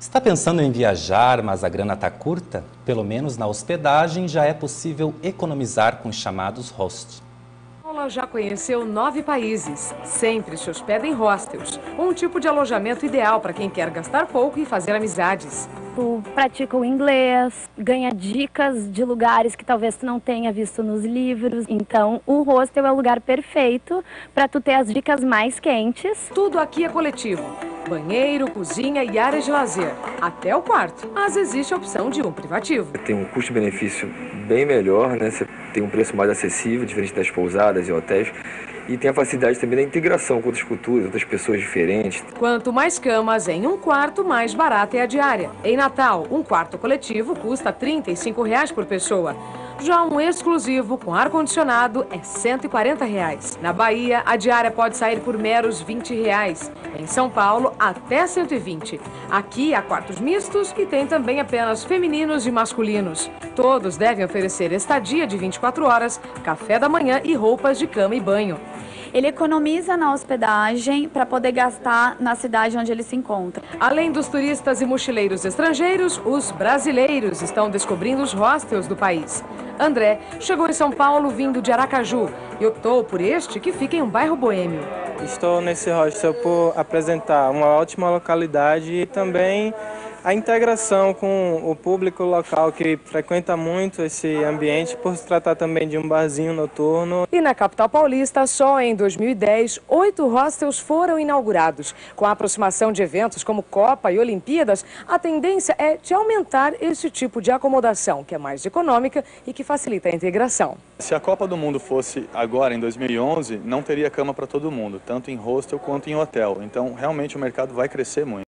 Está pensando em viajar, mas a grana está curta? Pelo menos na hospedagem já é possível economizar com os chamados hosts. Paula já conheceu nove países. Sempre se hospeda em hostels, um tipo de alojamento ideal para quem quer gastar pouco e fazer amizades. Tu pratica o inglês, ganha dicas de lugares que talvez tu não tenha visto nos livros. Então, o hostel é o lugar perfeito para tu ter as dicas mais quentes. Tudo aqui é coletivo banheiro, cozinha e áreas de lazer, até o quarto. Mas existe a opção de um privativo. Tem um custo-benefício bem melhor, né? Você tem um preço mais acessível, diferente das pousadas e hotéis. E tem a facilidade também da integração com outras culturas, outras pessoas diferentes. Quanto mais camas em um quarto, mais barata é a diária. Em Natal, um quarto coletivo custa 35 reais por pessoa. Já um exclusivo com ar-condicionado é 140 reais. Na Bahia, a diária pode sair por meros 20 reais. Em São Paulo, até 120. Aqui há quartos mistos e tem também apenas femininos e masculinos. Todos devem oferecer estadia de 24 horas, café da manhã e roupas de cama e banho. Ele economiza na hospedagem para poder gastar na cidade onde ele se encontra. Além dos turistas e mochileiros estrangeiros, os brasileiros estão descobrindo os hostels do país. André chegou em São Paulo vindo de Aracaju e optou por este que fica em um bairro boêmio. Estou nesse hostel por apresentar uma ótima localidade e também a integração com o público local que frequenta muito esse ambiente, por se tratar também de um barzinho noturno. E na capital paulista, só em 2010, oito hostels foram inaugurados. Com a aproximação de eventos como Copa e Olimpíadas, a tendência é de aumentar esse tipo de acomodação, que é mais econômica e que facilita a integração. Se a Copa do Mundo fosse agora, em 2011, não teria cama para todo mundo, tanto em hostel quanto em hotel. Então, realmente, o mercado vai crescer muito.